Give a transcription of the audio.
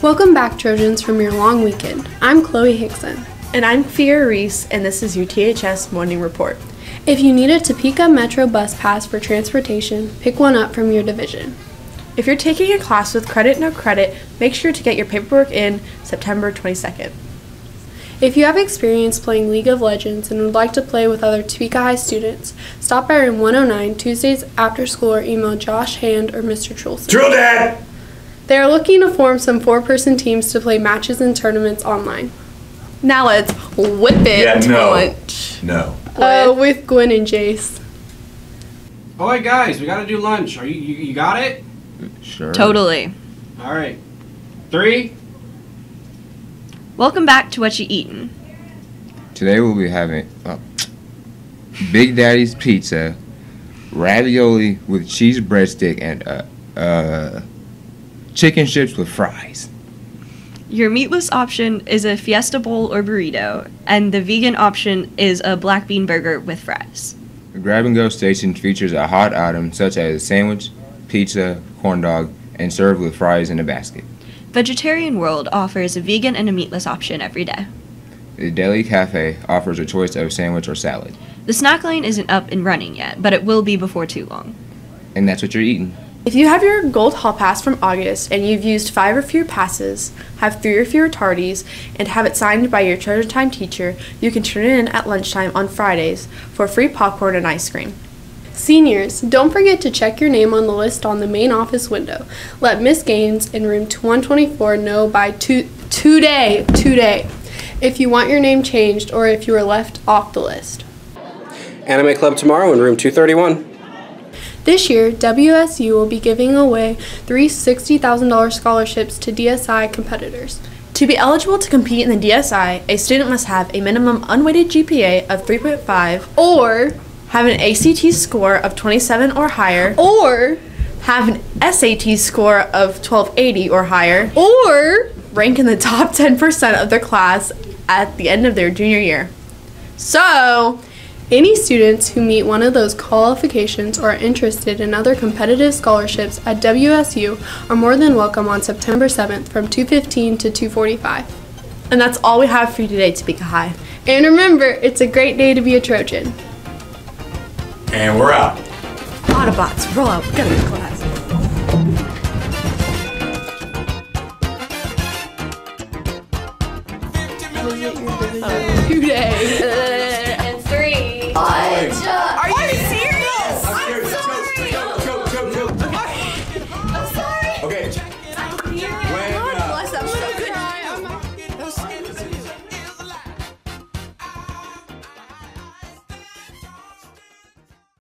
Welcome back, Trojans, from your long weekend. I'm Chloe Hickson. And I'm Fia Reese, and this is your THS Morning Report. If you need a Topeka Metro bus pass for transportation, pick one up from your division. If you're taking a class with credit no credit, make sure to get your paperwork in September 22nd. If you have experience playing League of Legends and would like to play with other Topeka High students, stop by room 109 Tuesdays after school or email Josh Hand or Mr. Trulson. Drill Dad! They are looking to form some four person teams to play matches and tournaments online. Now let's whip it Yeah, to no. lunch. No. Uh, with Gwen and Jace. Oh, hey guys, we gotta do lunch. Are you you, you got it? Sure. Totally. All right. Three. Welcome back to What You Eatin'. Today we'll be having uh, Big Daddy's Pizza, ravioli with cheese breadstick, and uh, uh, chicken strips with fries. Your meatless option is a fiesta bowl or burrito, and the vegan option is a black bean burger with fries. The grab and go station features a hot item such as a sandwich, pizza, corn dog, and served with fries in a basket. Vegetarian World offers a vegan and a meatless option every day. The Deli Cafe offers a choice of sandwich or salad. The snack lane isn't up and running yet, but it will be before too long. And that's what you're eating. If you have your Gold Hall Pass from August and you've used five or fewer passes, have three or fewer tardies, and have it signed by your Treasure Time teacher, you can turn it in at lunchtime on Fridays for free popcorn and ice cream. Seniors, don't forget to check your name on the list on the main office window. Let Miss Gaines in room 124 know by to- today, today, if you want your name changed or if you are left off the list. Anime Club tomorrow in room 231. This year, WSU will be giving away three $60,000 scholarships to DSI competitors. To be eligible to compete in the DSI, a student must have a minimum unweighted GPA of 3.5, Or, have an ACT score of 27 or higher, or, have an SAT score of 1280 or higher, or, rank in the top 10% of their class at the end of their junior year. So, any students who meet one of those qualifications or are interested in other competitive scholarships at WSU are more than welcome on September 7th from 2:15 to 2:45. and that's all we have for you today, Topeka High. And remember, it's a great day to be a Trojan. And we're out. Autobots, roll out, get to class.